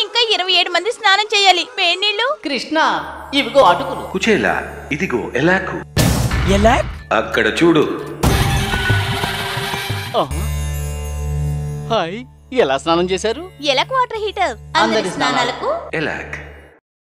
ఇంకా ఇరవై ఏడు మంది స్నానం చేయాలి. వేడి నీళ్ళు. కృష్ణ ఇవిగో అటుకులు. కుచేలా ఇదిగో ఎలాకు. ఎలా అక్కడ చూడు. హాయ్ ఎలా స్నానం చేశారు? ఎలకు వాటర్ హీటర్. అందరి అందరి స్నానాలకు. ఎలాక్.